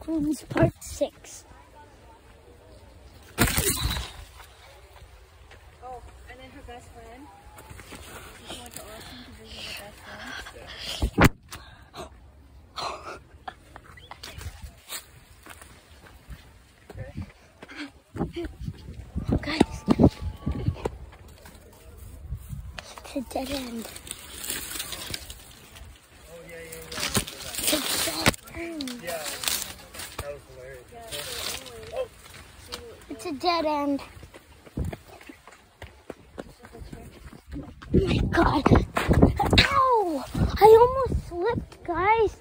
Backrooms Part 6. Oh, and then her best friend. She went to Austin to visit her best friend. Oh, guys. It's a dead end. Oh, yeah, yeah, It's a dead end. yeah. Yeah. That was hilarious. It's a dead end. Oh my god. Ow! I almost slipped, guys.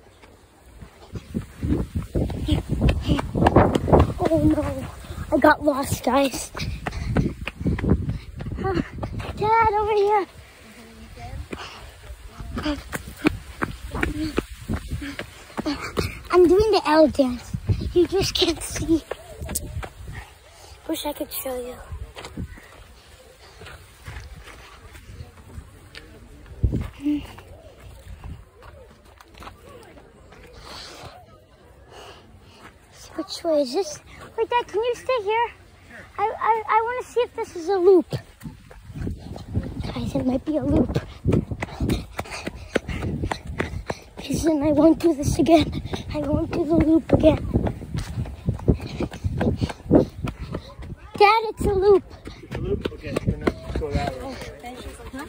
Oh no. I got lost, guys. Dad, over here. I'm doing the L dance. You just can't see. Wish I could show you. Hmm. Which way is this? Wait, Dad, can you stay here? I, I, I want to see if this is a loop. Guys, it might be a loop. Because then I won't do this again. I won't do the loop again. Dad, it's a loop. The loop? Okay, we're gonna go that way. Uh,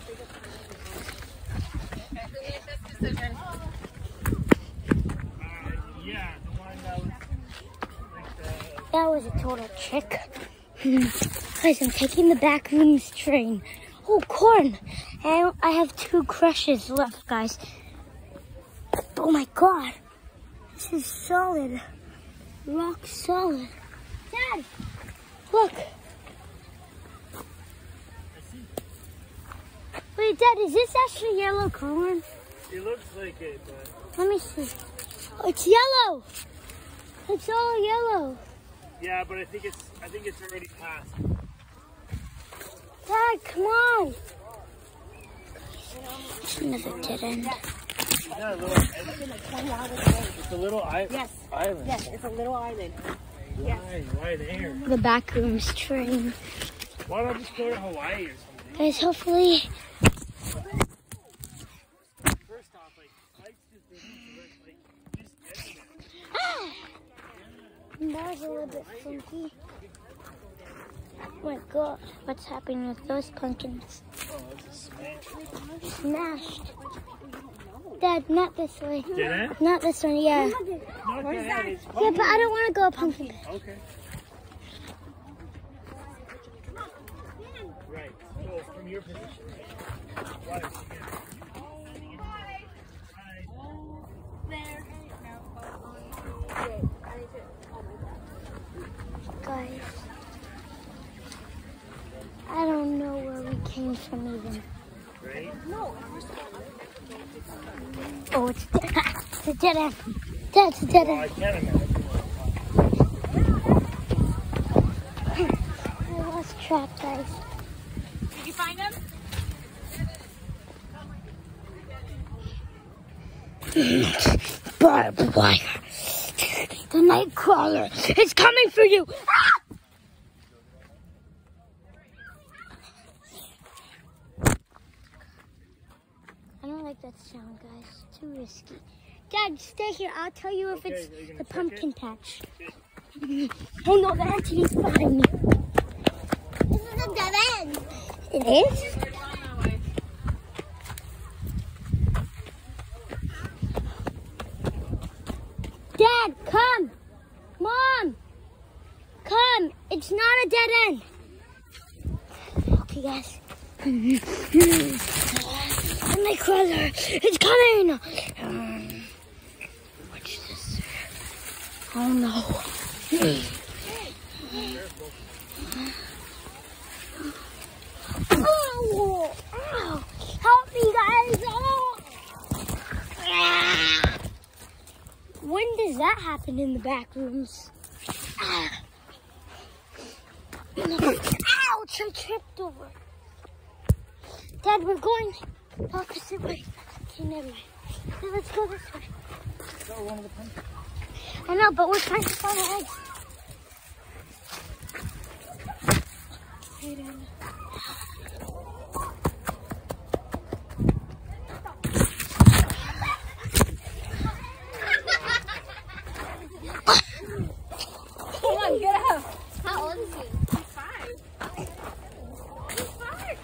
one that was a total trick. Guys, I'm taking the back rooms train. Oh, corn. And I have two crushes left, guys. Oh my god. This is solid. Rock solid. Dad, look. Wait, Dad, is this actually yellow corn? It looks like it, but. Let me see. Oh, it's yellow. It's all yellow. Yeah, but I think it's I think it's already past. Dad, come on. It's another dead end. Yeah, a. It's a little i- Yes. island. Yes, it's a little island. Why? Why there? The back rooms train. Why don't I just go to Hawaii or something? Guys, hopefully, First off, like just like just get that was a little bit funky. Oh my god, what's happening with those pumpkins? Oh. Smashed. Dad, not this way. Did it? Not this one, yeah. Not that. Yeah, but I don't want to go pumpkin. patch. Okay. Right. So from your position. Why? Guys, I don't know where we came from even. Right? Oh, it's, dead! it's a dead end. A dead Well, I end. can't imagine. I lost track, guys. Did you find them? Barbed wire. The night crawler is coming for you. Ah! I don't like that sound, guys. Too risky. Dad, stay here. I'll tell you if Okay, it's are you gonna the pumpkin patch. oh no, the auntie's behind me. This is a dead end. It is? Dad, come. Mom, come. It's not a dead end. Okay, guys. Nightcrawler, it's coming. Um, what's this? Oh no. Help me, guys. When does that happen in the back rooms? Ouch, I tripped over. Dad, we're going opposite way. Okay, never mind. Let's go this way. I know, but we're trying to find an egg. Hayden. Come on, get up. How old is he? He's five. He's five.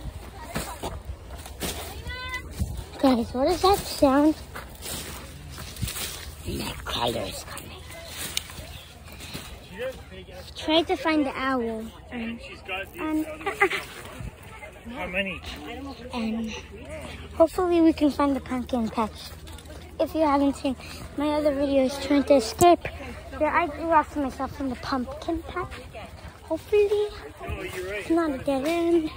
Guys, what is that sound? Nightcrawler is coming. Does. Try to find the owl. Um, got the And, um, other uh, uh. How many? and hopefully we can find the pumpkin patch. If you haven't seen my other videos trying to escape, yeah, I lost myself in the pumpkin patch. Hopefully Oh, it's not a dead end.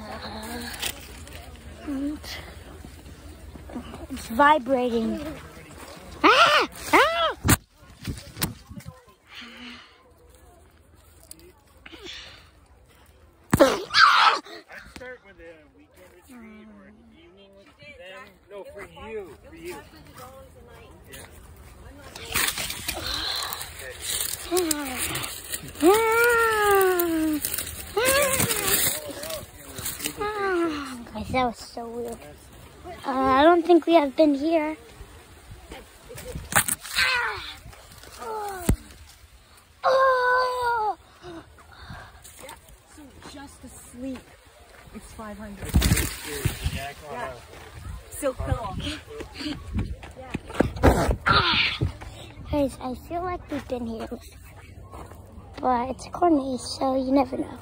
Uh, and it's vibrating. Ah! Ah! I'd start with a weekend retreat or an evening with them. No, for you. For you. Ah! Ah! Guys, that was so weird. Uh, I don't think we have been here. Ah! Oh! So just asleep. It's 500. Yeah. Silk. Guys, I feel like we've been here. But it's corny, so you never know.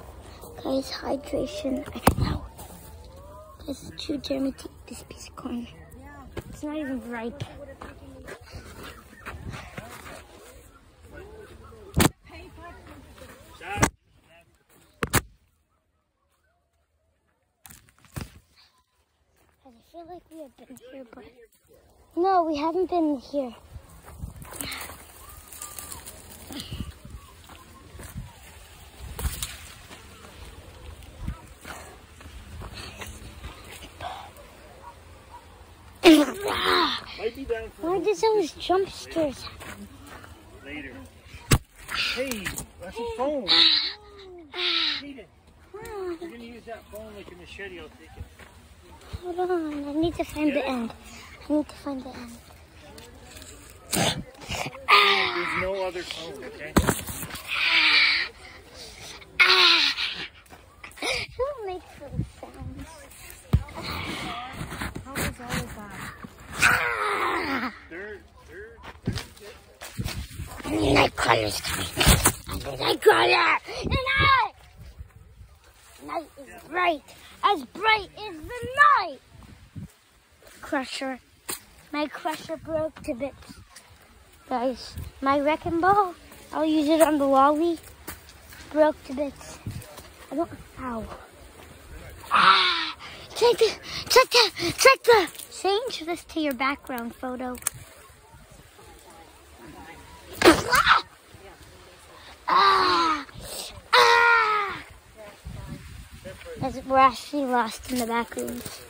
Guys, hydration, I don't know. This is too germy to eat this piece of corn. It's not even ripe. I feel like we have been here, but no, we haven't been here. Might be down for Why does those jump scares later. Hey, that's a phone. Hayden, Oh, you're gonna use that phone like a machete. I'll take it. hold on, I need to find the end. I need to find the end. There's no other phone, okay? Who makes those sounds? How was all of that? They're, they're, they're Nightcrawler's coming. Nightcrawler! The night! Night is bright. As bright as the night. Crusher. My crusher broke to bits. Guys, my wrecking ball, I'll use it on the lolly. Broke to bits. I don't, ow. Ah! Check the, check the, check the. Change this to your background photo. Ah! Ah! Actually lost in the back rooms.